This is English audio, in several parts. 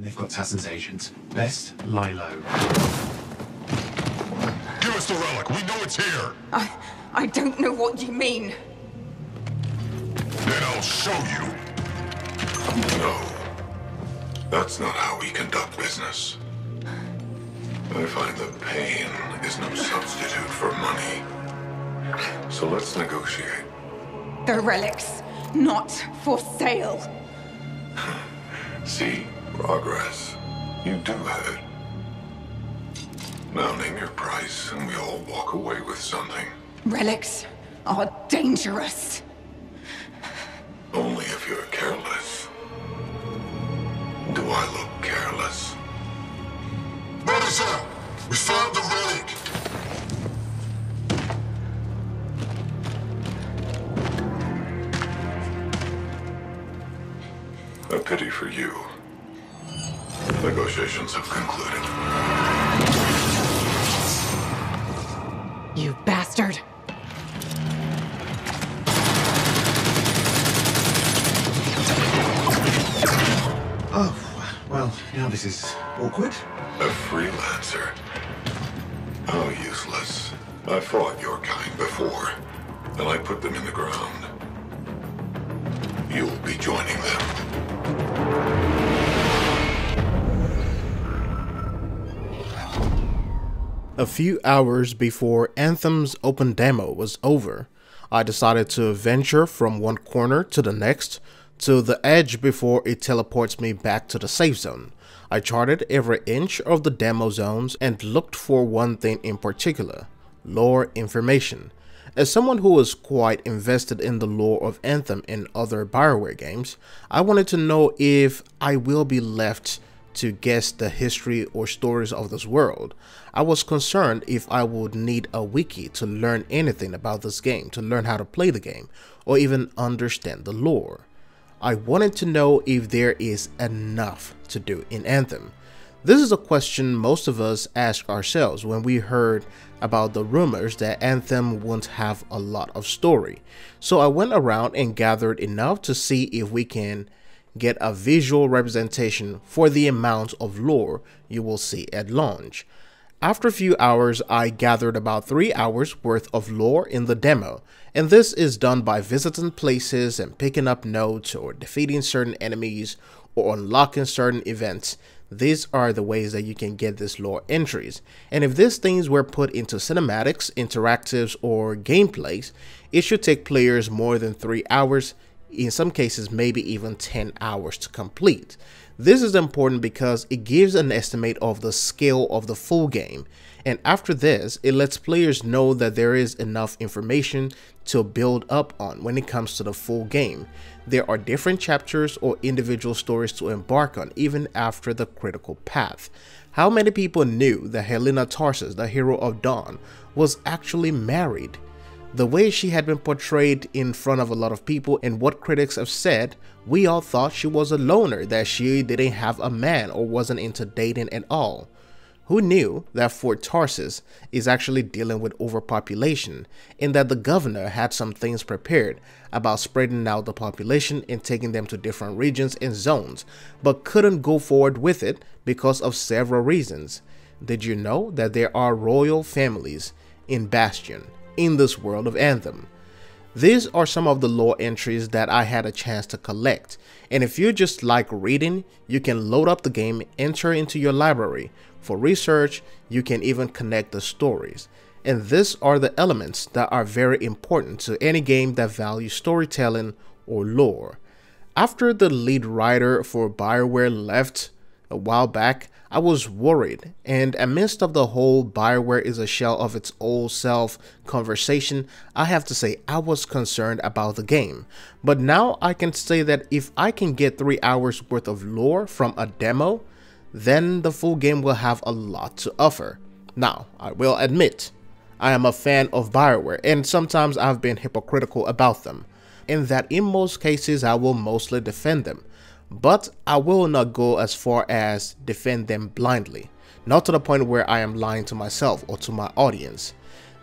and they've got Tassyn's agent. Best Lilo. Give us the relic. We know it's here. I... I don't know what you mean. Then I'll show you. No. That's not how we conduct business. I find that pain is no substitute for money. So let's negotiate. The relics, not for sale. See? Progress. You do have it. Now name your price, and we all walk away with something. Relics are dangerous. Only if you're careless. Do I look careless? Brothers up! We found the relic! A pity for you. Negotiations have concluded. You bastard. Oh, well, now this is awkward. A freelancer. How useless. I fought your kind before, and I put them in the ground. You'll be joining them. A few hours before Anthem's open demo was over, I decided to venture from one corner to the next to the edge before it teleports me back to the safe zone. I charted every inch of the demo zones and looked for one thing in particular lore information. As someone who was quite invested in the lore of Anthem and other Bioware games, I wanted to know if I will be left to guess the history or stories of this world. I was concerned if I would need a wiki to learn anything about this game, to learn how to play the game, or even understand the lore. I wanted to know if there is enough to do in Anthem. This is a question most of us ask ourselves when we heard about the rumors that Anthem won't have a lot of story. So I went around and gathered enough to see if we can get a visual representation for the amount of lore you will see at launch. After a few hours, I gathered about 3 hours worth of lore in the demo, and this is done by visiting places and picking up notes or defeating certain enemies or unlocking certain events. These are the ways that you can get this lore entries. And if these things were put into cinematics, interactives, or gameplays, it should take players more than 3 hours, in some cases maybe even 10 hours to complete. This is important because it gives an estimate of the scale of the full game, and after this, it lets players know that there is enough information to build up on when it comes to the full game. There are different chapters or individual stories to embark on even after the critical path. How many people knew that Helena Tarsis, the hero of Dawn, was actually married? The way she had been portrayed in front of a lot of people and what critics have said, we all thought she was a loner, that she didn't have a man or wasn't into dating at all. Who knew that Fort Tarsis is actually dealing with overpopulation and that the governor had some things prepared about spreading out the population and taking them to different regions and zones, but couldn't go forward with it because of several reasons. Did you know that there are royal families in Bastion? In this world of Anthem. These are some of the lore entries that I had a chance to collect, and if you just like reading, you can load up the game, enter into your library. For research, you can even connect the stories. And these are the elements that are very important to any game that values storytelling or lore. After the lead writer for Bioware left a while back, I was worried, and amidst of the whole Bioware is a shell of its old self conversation, I have to say I was concerned about the game. But now I can say that if I can get 3 hours worth of lore from a demo, then the full game will have a lot to offer. Now, I will admit, I am a fan of Bioware, and sometimes I've been hypocritical about them, in that in most cases I will mostly defend them but I will not go as far as defend them blindly, not to the point where I am lying to myself or to my audience.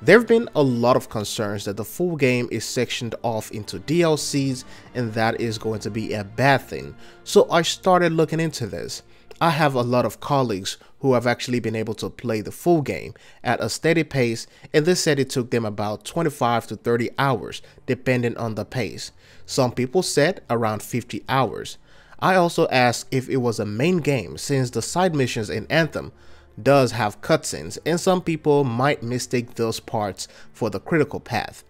There have been a lot of concerns that the full game is sectioned off into DLCs and that is going to be a bad thing, so I started looking into this. I have a lot of colleagues who have actually been able to play the full game at a steady pace and they said it took them about 25 to 30 hours depending on the pace. Some people said around 50 hours. I also asked if it was a main game since the side missions in Anthem does have cutscenes and some people might mistake those parts for the critical path.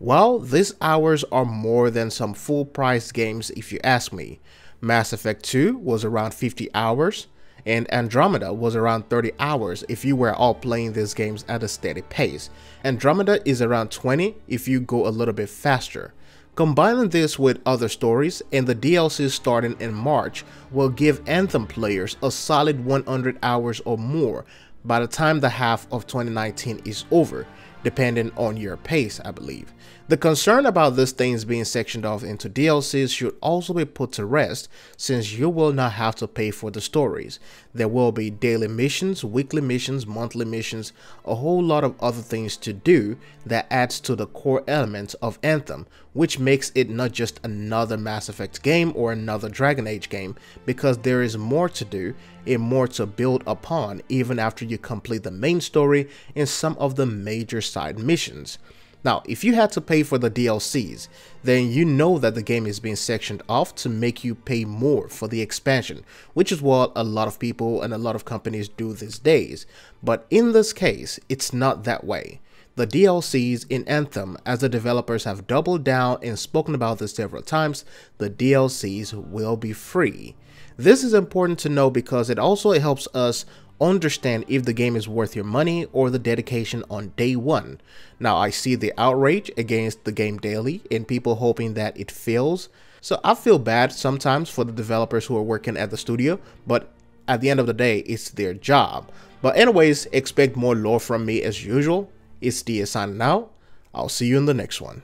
Well, these hours are more than some full price games if you ask me. Mass Effect 2 was around 50 hours, and Andromeda was around 30 hours if you were all playing these games at a steady pace. Andromeda is around 20 if you go a little bit faster. Combining this with other stories and the DLC starting in March will give Anthem players a solid 100 hours or more by the time the half of 2019 is over, depending on your pace, I believe. The concern about these things being sectioned off into DLCs should also be put to rest since you will not have to pay for the stories. There will be daily missions, weekly missions, monthly missions, a whole lot of other things to do that adds to the core elements of Anthem, which makes it not just another Mass Effect game or another Dragon Age game because there is more to do and more to build upon even after you complete the main story and some of the major side missions. Now, if you had to pay for the DLCs, then you know that the game is being sectioned off to make you pay more for the expansion, which is what a lot of people and a lot of companies do these days. But in this case, it's not that way. The DLCs in Anthem, as the developers have doubled down and spoken about this several times, the DLCs will be free. This is important to know because it also helps us understand if the game is worth your money or the dedication on day one. Now, I see the outrage against the game daily and people hoping that it fails. So I feel bad sometimes for the developers who are working at the studio, but at the end of the day, it's their job. But anyways, expect more lore from me as usual. It's DS signing out. I'll see you in the next one.